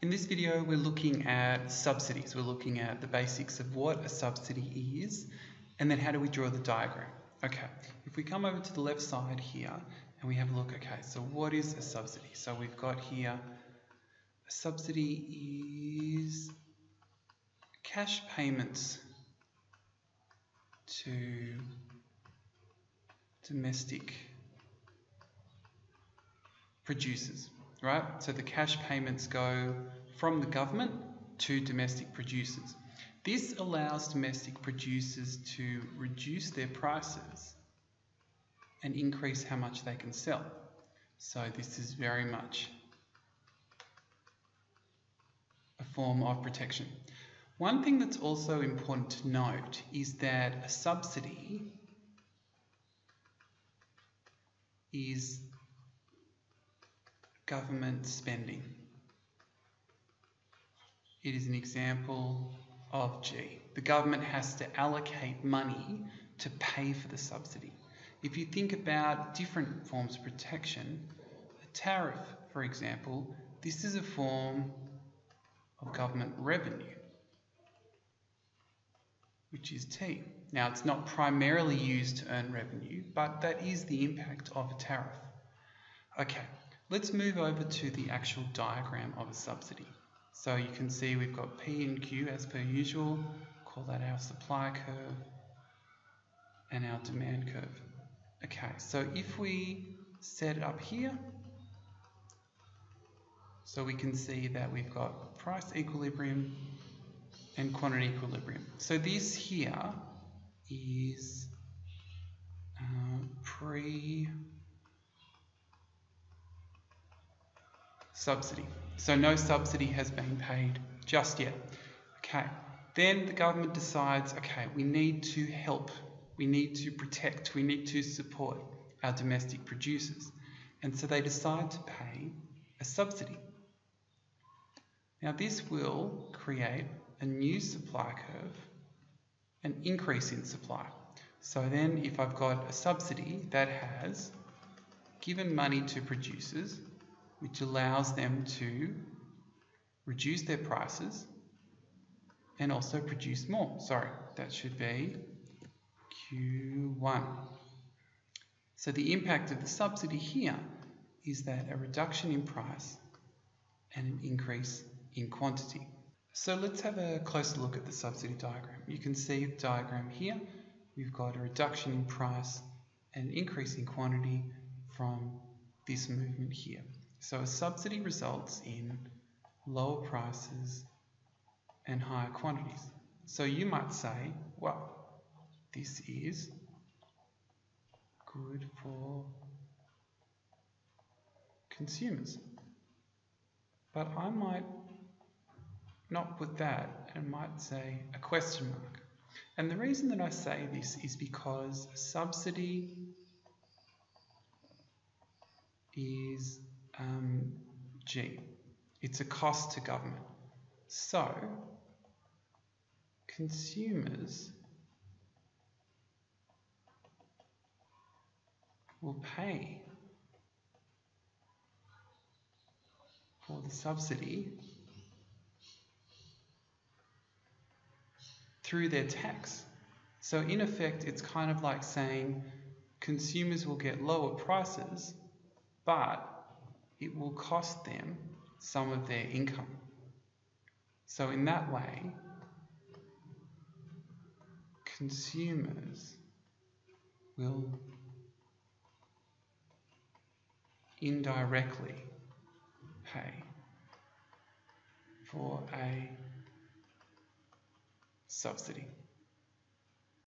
In this video we're looking at subsidies. We're looking at the basics of what a subsidy is and then how do we draw the diagram. Okay, if we come over to the left side here and we have a look, okay, so what is a subsidy? So we've got here, a subsidy is cash payments to domestic producers, right? So the cash payments go from the government to domestic producers. This allows domestic producers to reduce their prices and increase how much they can sell. So this is very much a form of protection. One thing that's also important to note is that a subsidy is government spending. It is an example of G. The government has to allocate money to pay for the subsidy. If you think about different forms of protection, a tariff, for example, this is a form of government revenue, which is T. Now, it's not primarily used to earn revenue, but that is the impact of a tariff. Okay, let's move over to the actual diagram of a subsidy. So you can see we've got P and Q as per usual, call that our supply curve and our demand curve. Okay, so if we set it up here, so we can see that we've got price equilibrium and quantity equilibrium. So this here is uh, pre subsidy. So no subsidy has been paid just yet. Okay, then the government decides, okay, we need to help, we need to protect, we need to support our domestic producers. And so they decide to pay a subsidy. Now this will create a new supply curve, an increase in supply. So then if I've got a subsidy that has given money to producers which allows them to reduce their prices and also produce more. Sorry, that should be Q1. So the impact of the subsidy here is that a reduction in price and an increase in quantity. So let's have a closer look at the subsidy diagram. You can see the diagram here. We've got a reduction in price and an increase in quantity from this movement here. So a subsidy results in lower prices and higher quantities. So you might say, well, this is good for consumers. But I might not put that and might say a question mark. And the reason that I say this is because subsidy is um, G. It's a cost to government. So, consumers will pay for the subsidy through their tax. So in effect, it's kind of like saying consumers will get lower prices, but it will cost them some of their income. So, in that way, consumers will indirectly pay for a subsidy.